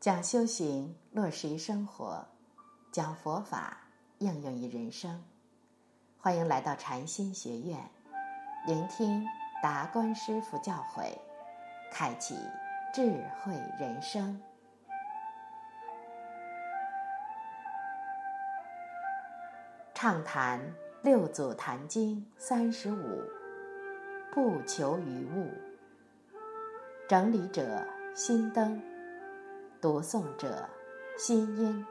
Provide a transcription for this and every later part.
讲修行落实于生活，讲佛法应用于人生。欢迎来到禅心学院，聆听达观师傅教诲，开启智慧人生。畅谈六祖坛经三十五，不求于物。整理者心灯，读诵者心音。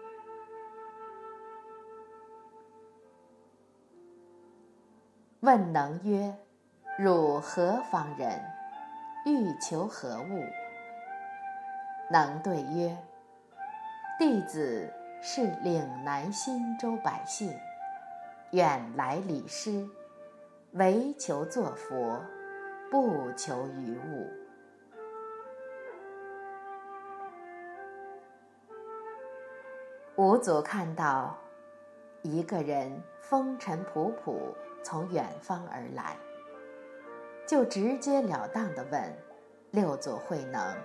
问能曰：“汝何方人？欲求何物？”能对曰：“弟子是岭南新州百姓。”远来礼师，唯求作佛，不求于物。五祖看到一个人风尘仆仆从远方而来，就直截了当的问六祖慧能：“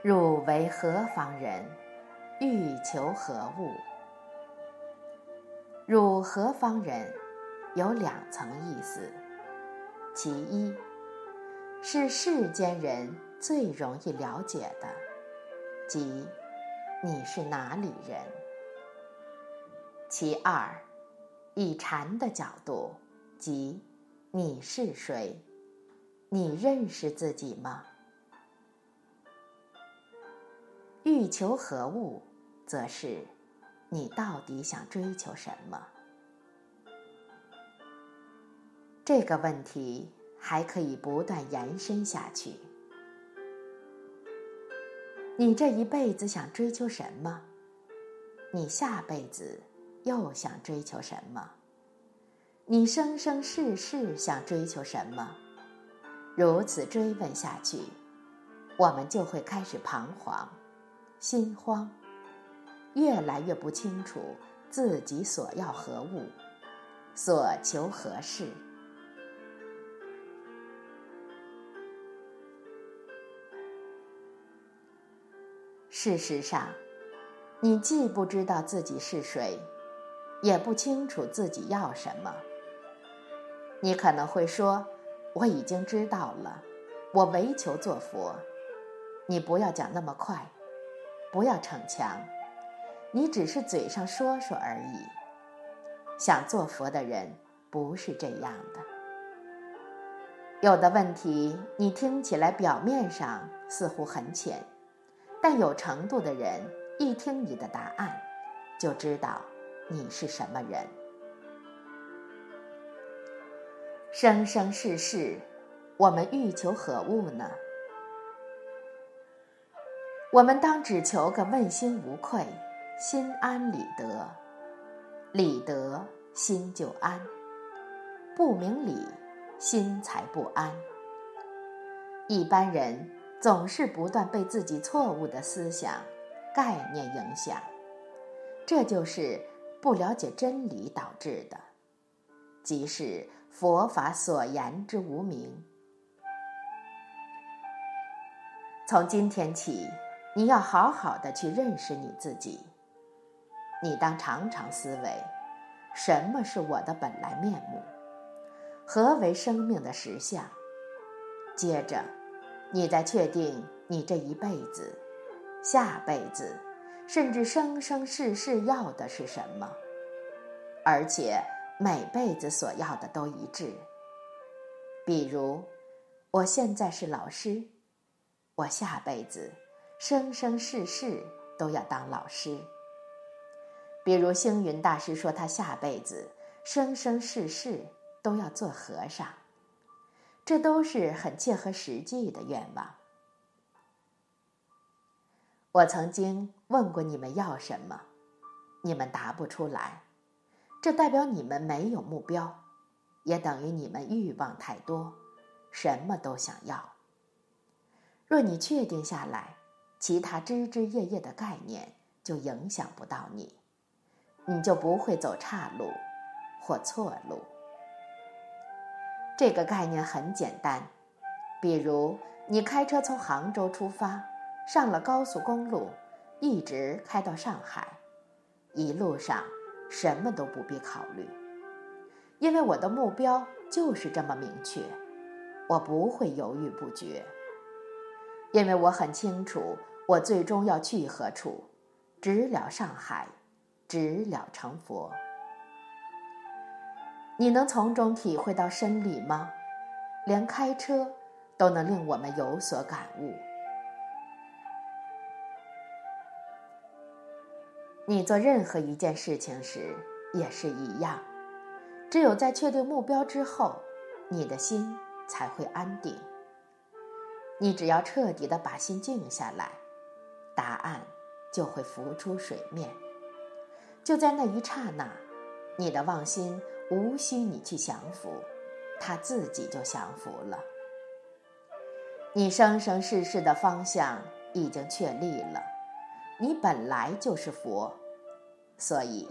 汝为何方人？欲求何物？”汝何方人？有两层意思。其一，是世间人最容易了解的，即你是哪里人。其二，以禅的角度，即你是谁？你认识自己吗？欲求何物，则是。你到底想追求什么？这个问题还可以不断延伸下去。你这一辈子想追求什么？你下辈子又想追求什么？你生生世世想追求什么？如此追问下去，我们就会开始彷徨、心慌。越来越不清楚自己所要何物，所求何事。事实上，你既不知道自己是谁，也不清楚自己要什么。你可能会说：“我已经知道了，我唯求做佛。”你不要讲那么快，不要逞强。你只是嘴上说说而已。想做佛的人不是这样的。有的问题你听起来表面上似乎很浅，但有程度的人一听你的答案，就知道你是什么人。生生世世，我们欲求何物呢？我们当只求个问心无愧。心安理得，理得心就安；不明理，心才不安。一般人总是不断被自己错误的思想、概念影响，这就是不了解真理导致的，即是佛法所言之无明。从今天起，你要好好的去认识你自己。你当常常思维，什么是我的本来面目？何为生命的实相？接着，你再确定你这一辈子、下辈子，甚至生生世世要的是什么？而且每辈子所要的都一致。比如，我现在是老师，我下辈子、生生世世都要当老师。比如星云大师说，他下辈子生生世世都要做和尚，这都是很切合实际的愿望。我曾经问过你们要什么，你们答不出来，这代表你们没有目标，也等于你们欲望太多，什么都想要。若你确定下来，其他枝枝叶叶的概念就影响不到你。你就不会走岔路或错路。这个概念很简单，比如你开车从杭州出发，上了高速公路，一直开到上海，一路上什么都不必考虑，因为我的目标就是这么明确，我不会犹豫不决，因为我很清楚我最终要去何处，直了上海，直了成佛。你能从中体会到真理吗？连开车都能令我们有所感悟。你做任何一件事情时也是一样，只有在确定目标之后，你的心才会安定。你只要彻底的把心静下来，答案就会浮出水面。就在那一刹那，你的妄心。无需你去降服，他自己就降服了。你生生世世的方向已经确立了，你本来就是佛，所以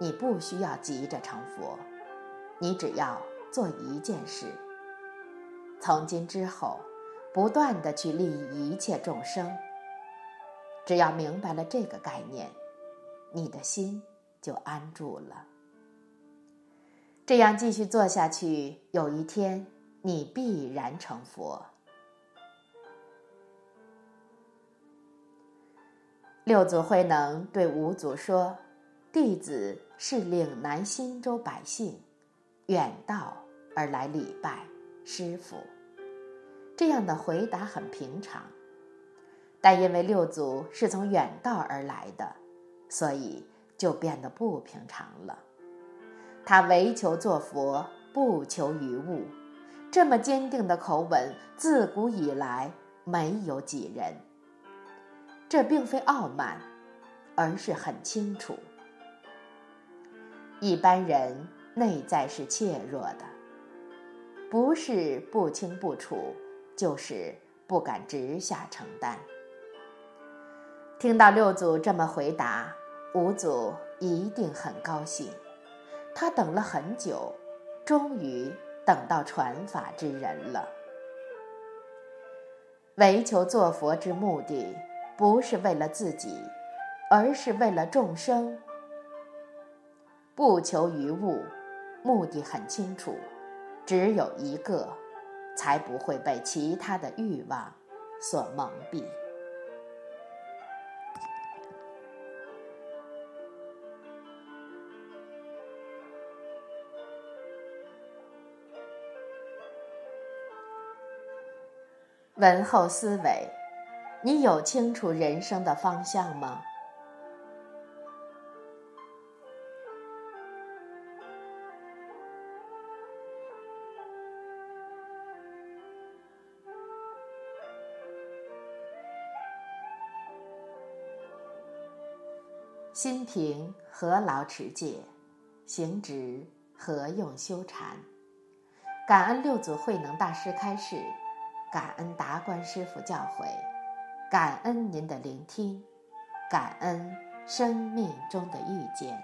你不需要急着成佛，你只要做一件事：从今之后，不断的去利益一切众生。只要明白了这个概念，你的心就安住了。这样继续做下去，有一天你必然成佛。六祖慧能对五祖说：“弟子是岭南新州百姓，远道而来礼拜师傅。”这样的回答很平常，但因为六祖是从远道而来的，所以就变得不平常了。他唯求做佛，不求于物。这么坚定的口吻，自古以来没有几人。这并非傲慢，而是很清楚。一般人内在是怯弱的，不是不清不楚，就是不敢直下承担。听到六祖这么回答，五祖一定很高兴。他等了很久，终于等到传法之人了。唯求做佛之目的，不是为了自己，而是为了众生。不求于物，目的很清楚，只有一个，才不会被其他的欲望所蒙蔽。文后思维，你有清楚人生的方向吗？心平何劳持戒，行直何用修禅？感恩六祖慧能大师开示。感恩达观师傅教诲，感恩您的聆听，感恩生命中的遇见。